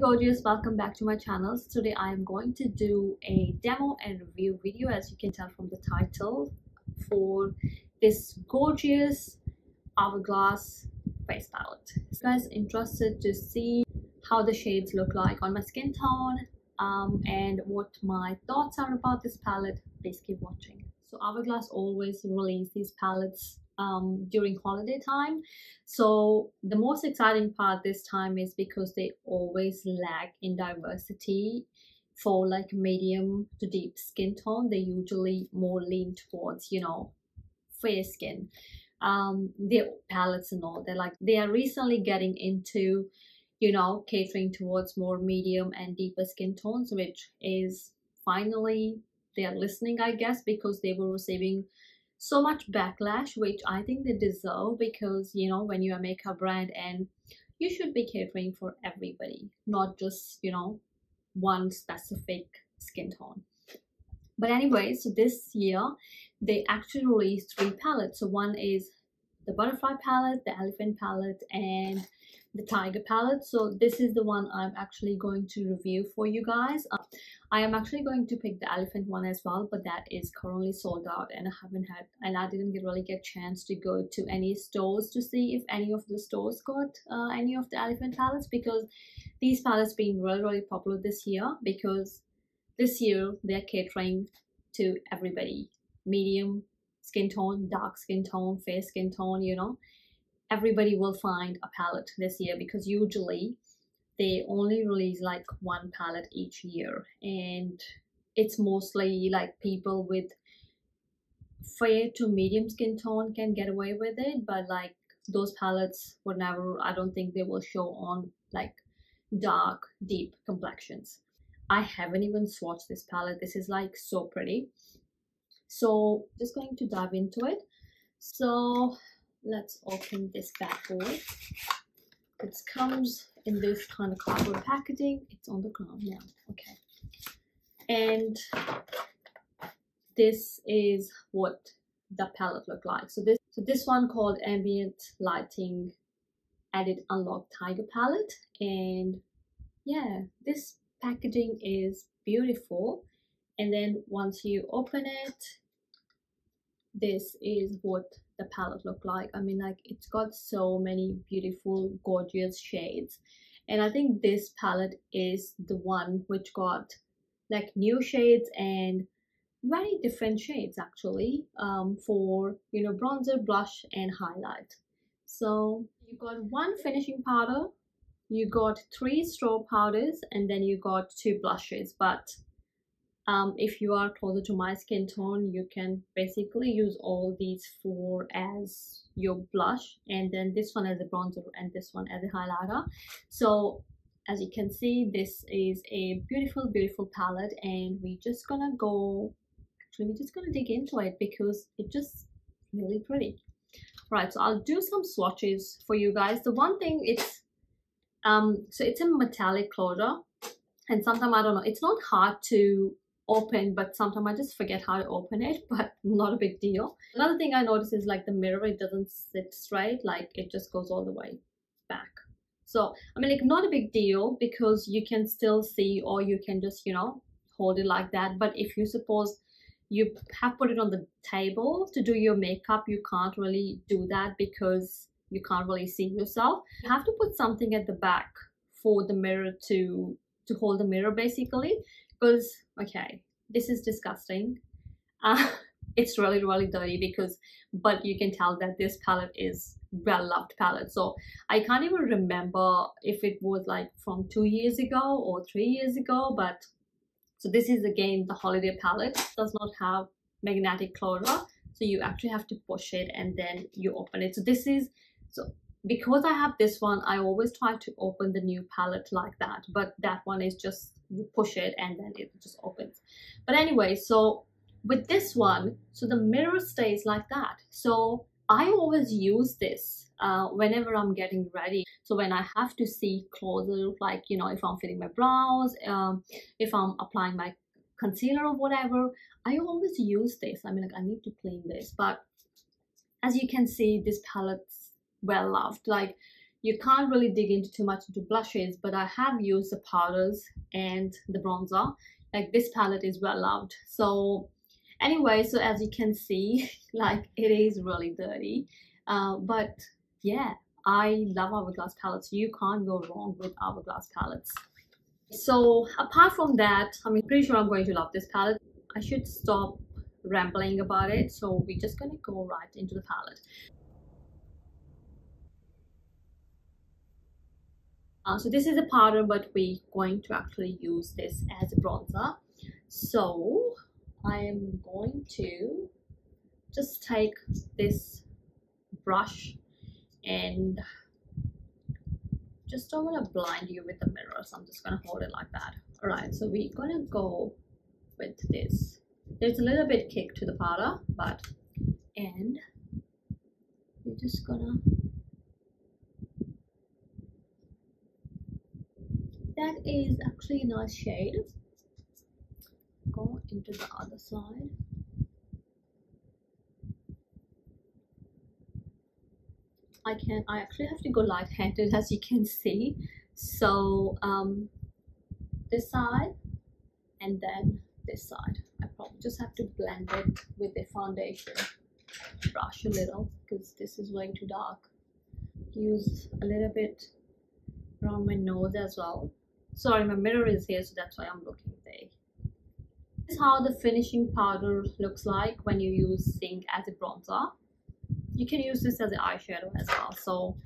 gorgeous welcome back to my channel. Today i am going to do a demo and review video as you can tell from the title for this gorgeous hourglass face palette. You guys interested to see how the shades look like on my skin tone um, and what my thoughts are about this palette please keep watching. So hourglass always release these palettes um, during holiday time. So the most exciting part this time is because they always lag in diversity for like medium to deep skin tone. They usually more lean towards, you know, fair skin. Um, their palettes and all, they're like, they are recently getting into, you know, catering towards more medium and deeper skin tones, which is finally they are listening, I guess, because they were receiving so much backlash which i think they deserve because you know when you're a makeup brand and you should be catering for everybody not just you know one specific skin tone. But anyway so this year they actually released three palettes. So one is the butterfly palette the elephant palette and the tiger palette. So this is the one i'm actually going to review for you guys. Uh, i am actually going to pick the elephant one as well but that is currently sold out and i haven't had and i didn't get, really get chance to go to any stores to see if any of the stores got uh, any of the elephant palettes because these palettes being really really popular this year because this year they're catering to everybody. Medium skin tone dark skin tone fair skin tone you know everybody will find a palette this year because usually they only release like one palette each year. And it's mostly like people with fair to medium skin tone can get away with it but like those palettes were never i don't think they will show on like dark deep complexions. I haven't even swatched this palette. This is like so pretty. So just going to dive into it. So let's open this bad boy. It comes in this kind of cardboard packaging. It's on the ground now. Okay. And this is what the palette look like. So this so this one called ambient lighting edit unlock tiger palette. And yeah this packaging is beautiful. And then once you open it this is what the palette look like. I mean like it's got so many beautiful gorgeous shades. And i think this palette is the one which got like new shades and very different shades actually um, for you know bronzer blush and highlight. So you got one finishing powder you got three strobe powders and then you got two blushes. But um, if you are closer to my skin tone you can basically use all these four as your blush and then this one as a bronzer and this one as a highlighter. So as you can see this is a beautiful beautiful palette and we're just gonna go actually we're just gonna dig into it because it's just really pretty. Right so i'll do some swatches for you guys. The one thing it's um so it's a metallic closure and sometimes i don't know it's not hard to open but sometimes I just forget how to open it but not a big deal. Another thing I notice is like the mirror it doesn't sit straight like it just goes all the way back. So I mean like not a big deal because you can still see or you can just you know hold it like that but if you suppose you have put it on the table to do your makeup you can't really do that because you can't really see yourself. You have to put something at the back for the mirror to to hold the mirror basically because okay this is disgusting. Uh, it's really really dirty because but you can tell that this palette is well loved palette. So i can't even remember if it was like from two years ago or three years ago but so this is again the holiday palette. It does not have magnetic closure so you actually have to push it and then you open it. So this is so because I have this one, I always try to open the new palette like that. But that one is just you push it and then it just opens. But anyway, so with this one, so the mirror stays like that. So I always use this uh, whenever I'm getting ready. So when I have to see closer, like, you know, if I'm filling my brows, um, if I'm applying my concealer or whatever, I always use this. I mean, like, I need to clean this. But as you can see, this palette's well loved. Like you can't really dig into too much into blushes but I have used the powders and the bronzer. Like this palette is well loved. So anyway so as you can see like it is really dirty. Uh, but yeah I love Hourglass palettes. You can't go wrong with Hourglass palettes. So apart from that I'm pretty sure I'm going to love this palette. I should stop rambling about it so we're just gonna go right into the palette uh, so this is a powder but we're going to actually use this as a bronzer. So I am going to just take this brush and just don't want to blind you with the mirror so I'm just gonna hold it like that. All right so we're gonna go with this. There's a little bit kick to the powder but and we're just gonna that is actually a nice shade. Go into the other side. I can I actually have to go light-handed as you can see. So um, this side and then this side. I probably just have to blend it with the foundation brush a little because this is way too dark. Use a little bit around my nose as well sorry my mirror is here so that's why I'm looking there this is how the finishing powder looks like when you use zinc as a bronzer. You can use this as an eyeshadow as well so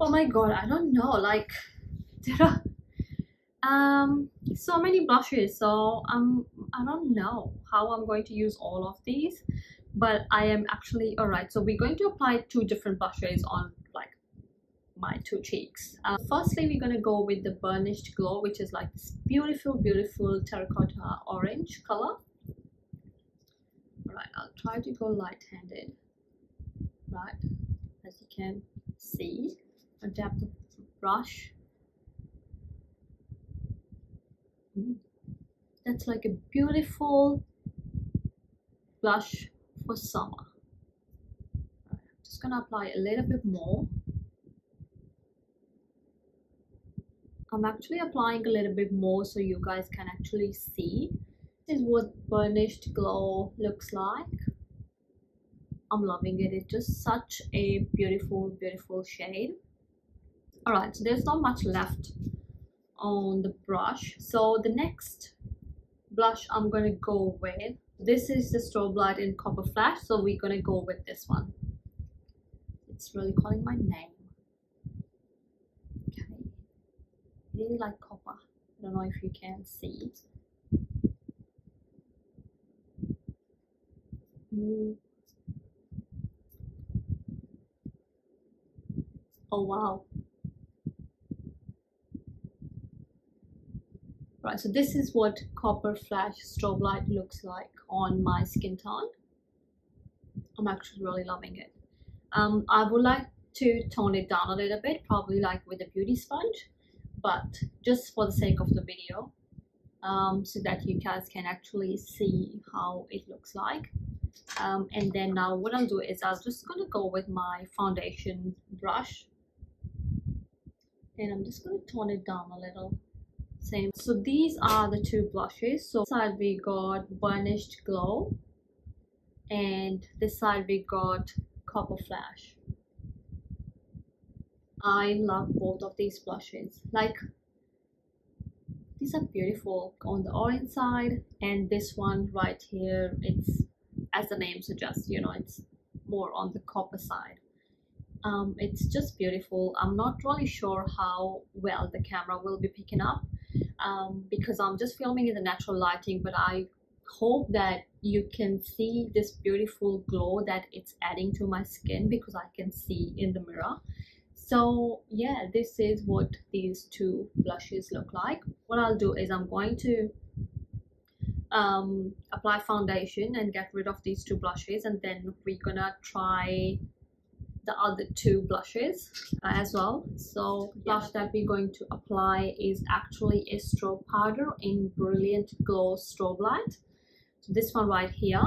oh my god I don't know like there are um so many blushes so um I don't know how I'm going to use all of these but I am actually alright so we're going to apply two different blushes on like my two cheeks. Uh, firstly we're going to go with the burnished glow which is like this beautiful beautiful terracotta orange color. Alright I'll try to go light-handed. Right as you can see adapt the brush. Mm. that's like a beautiful blush for summer. Right, I'm just gonna apply a little bit more I'm actually applying a little bit more so you guys can actually see. This is what burnished glow looks like. I'm loving it. It's just such a beautiful beautiful shade. All right so there's not much left on the brush. So the next blush I'm gonna go with this is the strobe light in copper flash so we're gonna go with this one. It's really calling my name okay it is like copper I don't know if you can see it Oh wow. Right, so this is what copper flash strobe light looks like on my skin tone. I'm actually really loving it. Um, I would like to tone it down a little bit, probably like with a beauty sponge, but just for the sake of the video, um, so that you guys can actually see how it looks like. Um, and then now what I'll do is I'm just gonna go with my foundation brush. And I'm just going to tone it down a little. Same. So these are the two blushes so side we got burnished glow and this side we got copper flash I love both of these blushes. Like these are beautiful on the orange side and this one right here it's as the name suggests you know it's more on the copper side. Um, it's just beautiful. I'm not really sure how well the camera will be picking up um, because i'm just filming in the natural lighting but i hope that you can see this beautiful glow that it's adding to my skin because i can see in the mirror so yeah this is what these two blushes look like. What i'll do is i'm going to um, apply foundation and get rid of these two blushes and then we're gonna try the other two blushes uh, as well. So blush that we're going to apply is actually a strobe powder in brilliant glow strobe light. So this one right here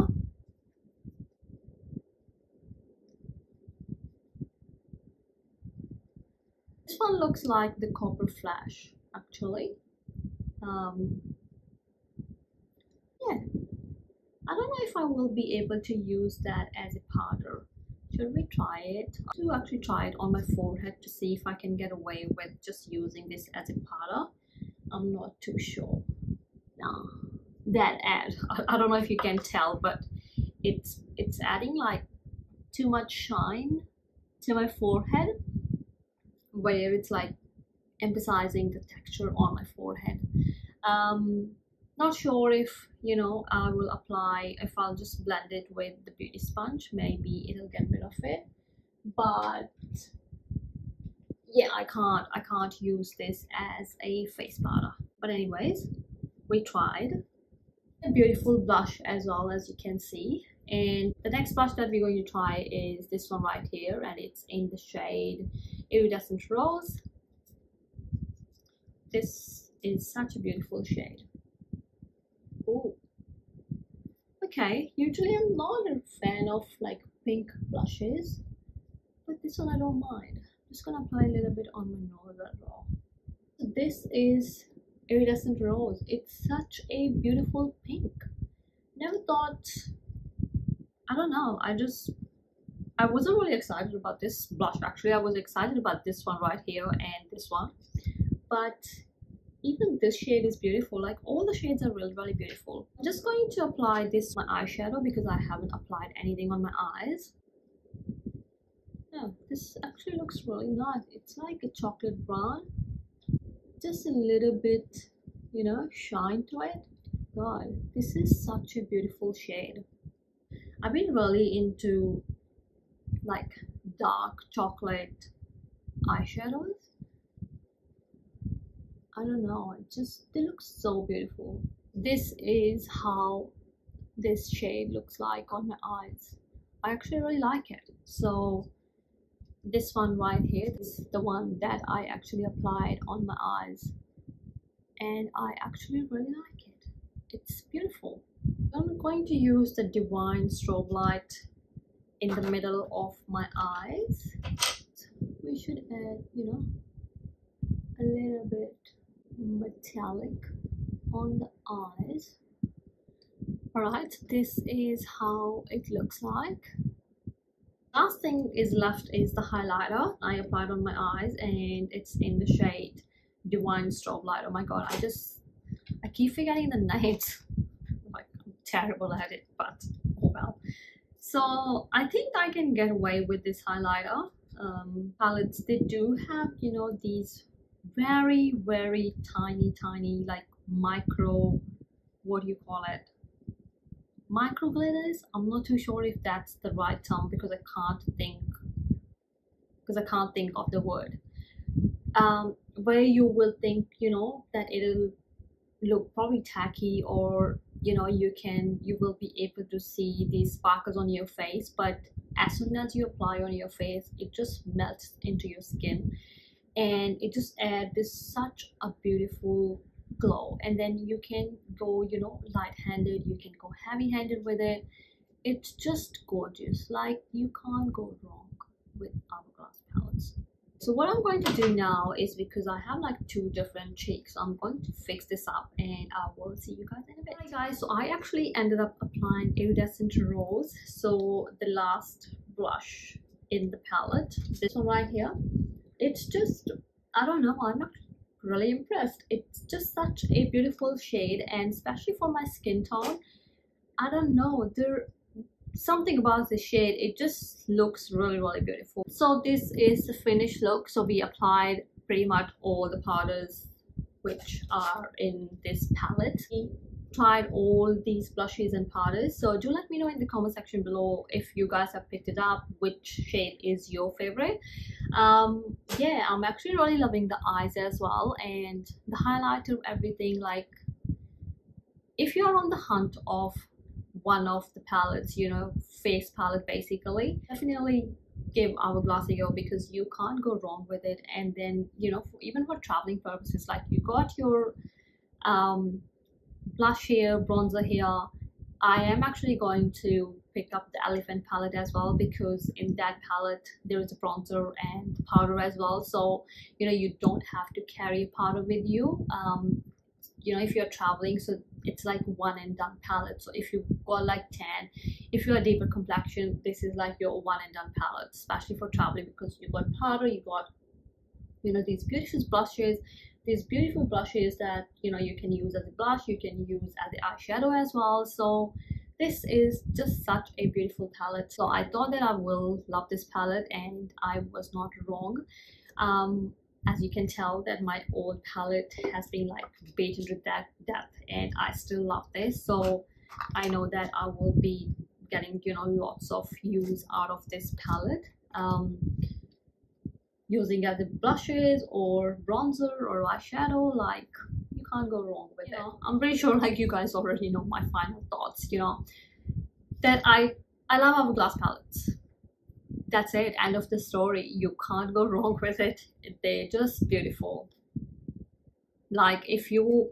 one looks like the copper flash actually. Um, yeah. I don't know if I will be able to use that as a powder. Should we try it? To actually try it on my forehead to see if I can get away with just using this as a powder. I'm not too sure. Now that ad. I don't know if you can tell but it's it's adding like too much shine to my forehead where it's like emphasizing the texture on my forehead. Um not sure if you know I will apply if I'll just blend it with the beauty sponge maybe it'll get rid of it. But yeah I can't I can't use this as a face powder. But anyways we tried. A beautiful blush as well as you can see. And the next blush that we're going to try is this one right here and it's in the shade iridescent rose. This is such a beautiful shade. Oh okay usually i'm not a fan of like pink blushes but this one i don't mind. I'm just gonna apply a little bit on my nose as well this is iridescent rose. It's such a beautiful pink. Never thought I don't know. I just I wasn't really excited about this blush. Actually, I was excited about this one right here and this one. But even this shade is beautiful. Like all the shades are really, really beautiful. I'm just going to apply this my eyeshadow because I haven't applied anything on my eyes. Yeah, this actually looks really nice. It's like a chocolate brown. Just a little bit, you know, shine to it. God, this is such a beautiful shade. I've been really into like dark chocolate eyeshadows. I don't know, it just they look so beautiful. This is how this shade looks like on my eyes. I actually really like it. So this one right here is the one that I actually applied on my eyes and I actually really like it. It's beautiful. I'm going to use the Divine Strobe Light in the middle of my eyes. We should add, you know, a little bit metallic on the eyes. Alright, this is how it looks like. Last thing is left is the highlighter. I applied on my eyes and it's in the shade Divine Strobe Light. Oh my god, I just, I keep forgetting the names like I'm terrible at it, but oh well. So I think I can get away with this highlighter. Um, palettes, they do have, you know, these very, very tiny, tiny, like micro, what do you call it? Micro glitters. I'm not too sure if that's the right term because I can't think, because I can't think of the word. Um, where you will think, you know, that it'll look probably tacky or you know you can you will be able to see these sparkles on your face but as soon as you apply on your face it just melts into your skin. And it just adds this such a beautiful glow. And then you can go you know light-handed you can go heavy-handed with it. It's just gorgeous. Like you can't go wrong with hourglass palettes so what I'm going to do now is because I have like two different cheeks I'm going to fix this up and I will see you guys in a bit. Hi guys. So I actually ended up applying iridescent rose so the last blush in the palette this one right here it's just I don't know I'm not really impressed. It's just such a beautiful shade and especially for my skin tone I don't know there something about the shade it just looks really really beautiful. So this is the finished look. So we applied pretty much all the powders which are in this palette. We tried all these blushes and powders. So do let me know in the comment section below if you guys have picked it up which shade is your favorite. Um yeah i'm actually really loving the eyes as well and the highlighter everything like if you're on the hunt of one of the palettes, you know, face palette basically. Definitely give Hourglass a go because you can't go wrong with it. And then, you know, for, even for traveling purposes, like you got your um, blush here, bronzer here, I am actually going to pick up the elephant palette as well because in that palette there is a bronzer and powder as well so you know you don't have to carry powder with you um, you know if you're traveling so it's like one and done palette. So if you got like tan if you're a deeper complexion this is like your one and done palette especially for traveling because you got powder you got you know these beautiful blushes these beautiful blushes that you know you can use as a blush you can use as the eyeshadow as well. So this is just such a beautiful palette. So i thought that i will love this palette and i was not wrong. Um as you can tell that my old palette has been like beaten to that depth and i still love this. So i know that i will be getting you know lots of use out of this palette um using as blushes or bronzer or eyeshadow like you can't go wrong with you it. Know, i'm pretty sure like you guys already know my final thoughts you know that i i love hourglass palettes that's it end of the story. You can't go wrong with it. They're just beautiful. Like if you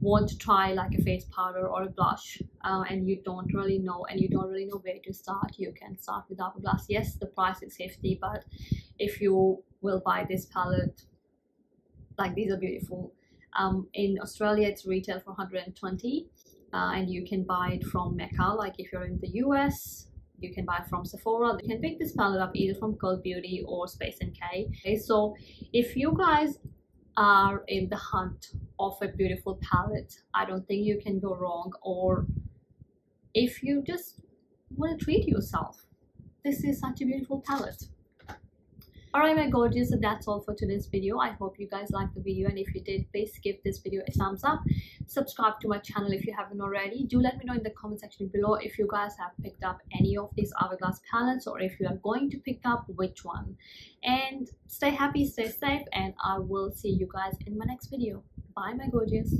want to try like a face powder or a blush uh, and you don't really know and you don't really know where to start you can start with hourglass yes the price is hefty but if you will buy this palette like these are beautiful. Um, in Australia it's retail for 120 uh, and you can buy it from Mecca. Like if you're in the US you can buy from Sephora. You can pick this palette up either from Cult Beauty or Space NK okay so if you guys are in the hunt of a beautiful palette I don't think you can go wrong. Or if you just want to treat yourself this is such a beautiful palette Alright my gorgeous, that's all for today's video. I hope you guys liked the video and if you did, please give this video a thumbs up. Subscribe to my channel if you haven't already. Do let me know in the comment section below if you guys have picked up any of these hourglass palettes or if you are going to pick up which one. And stay happy, stay safe and I will see you guys in my next video. Bye my gorgeous.